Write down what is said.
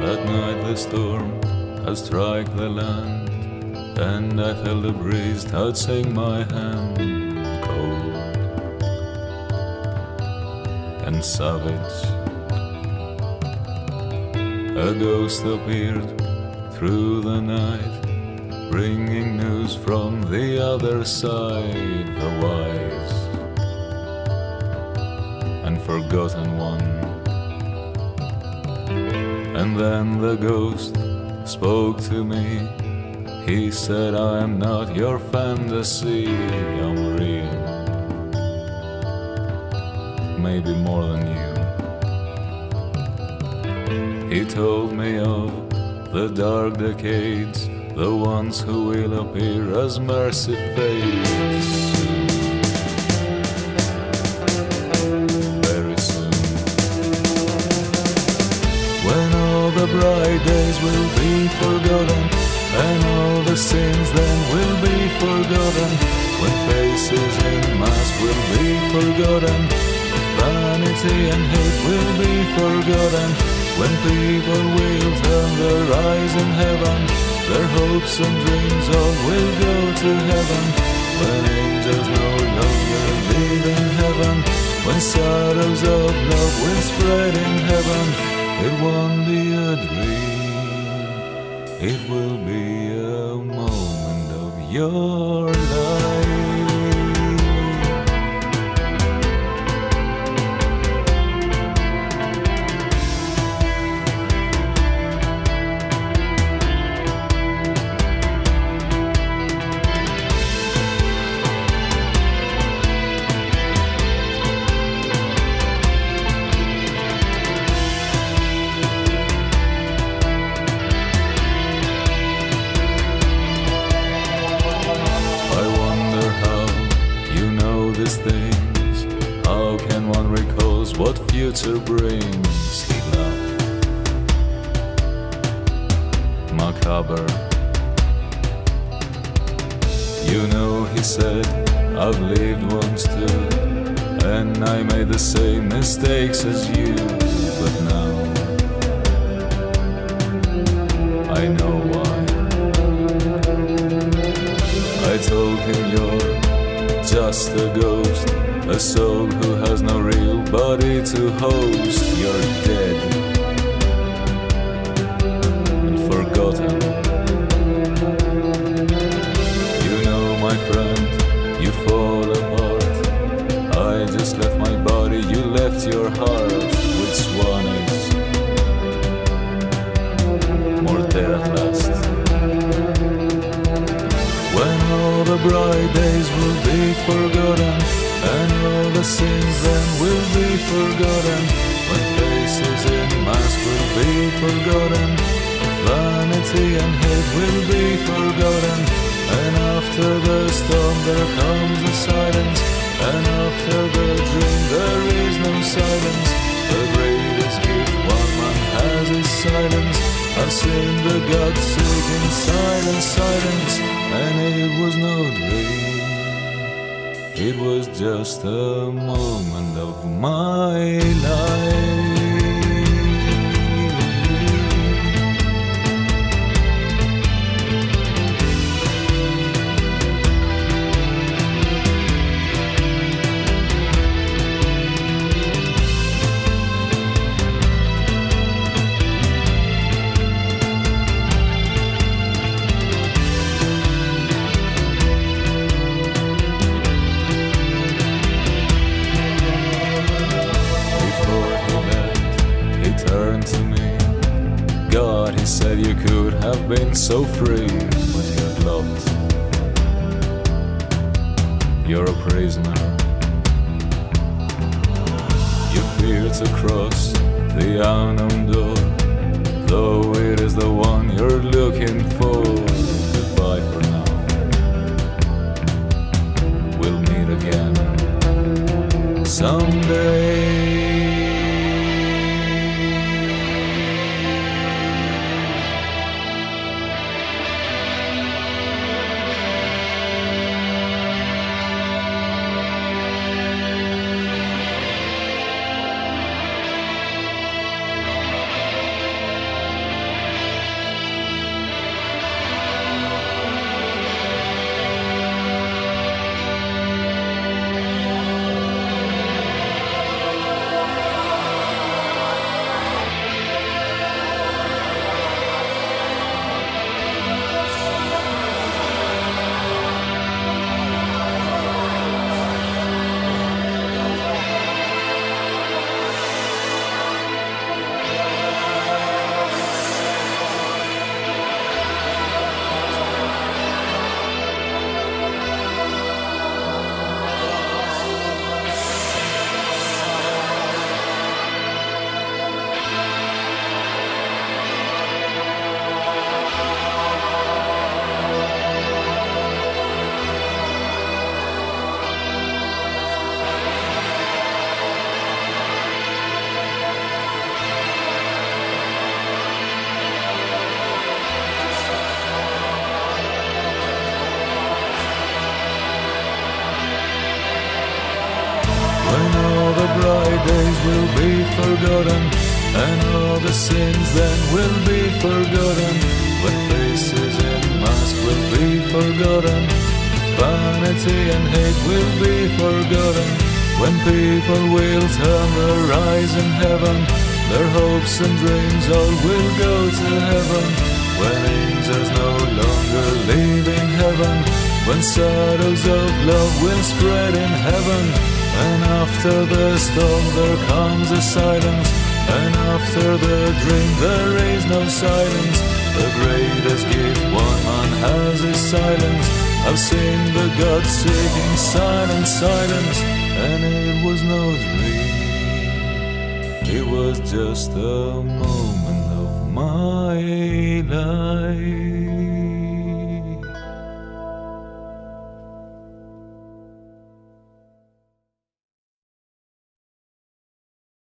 That night the storm had struck the land, and I felt the breeze touching my hand, cold and savage. A ghost appeared through the night, bringing news from the other side, the wise and forgotten one. And then the ghost spoke to me. He said, I am not your fantasy, I'm real. Maybe more than you. He told me of the dark decades, the ones who will appear as mercy fades. The bright days will be forgotten, and all the sins then will be forgotten, when faces in mask will be forgotten, vanity and hate will be forgotten, when people will turn their eyes in heaven, their hopes and dreams all will go to heaven, when angels no longer live in heaven, when shadows of love will spread in heaven. It won't be a dream, it will be a moment of your life. You know, he said, I've lived once too, and I made the same mistakes as you, but now I know why. I told him you're just a ghost, a soul who has no real body to host. Forgotten, and all the sins then will be forgotten, when faces in masks will be forgotten, vanity and hate will be forgotten, and after the storm there comes a silence, and after the dream there is no silence. The greatest gift one man has is silence. I've seen the gods sit in silent silence, and it was no dream. It was just a moment of my life. But he said you could have been so free, but you're locked. You're a prisoner. You fear to cross the unknown door, though it is the one you're looking for. Goodbye for now. We'll meet again someday. Will be forgotten And all the sins then will be forgotten. When faces in masks will be forgotten Vanity and hate will be forgotten. When people will turn their eyes in heaven Their hopes and dreams all will go to heaven. When angels no longer live in heaven When shadows of love will spread in heaven and after the storm there comes a silence. And after the dream there is no silence. The greatest gift one man has is silence. I've seen the gods seeking silent silence. And it was no dream. It was just a moment of my life